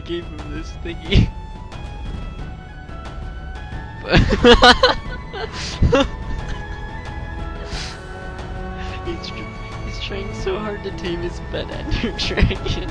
gave him this thingy. he's, tr- he's trying so hard to tame his pet ender dragon.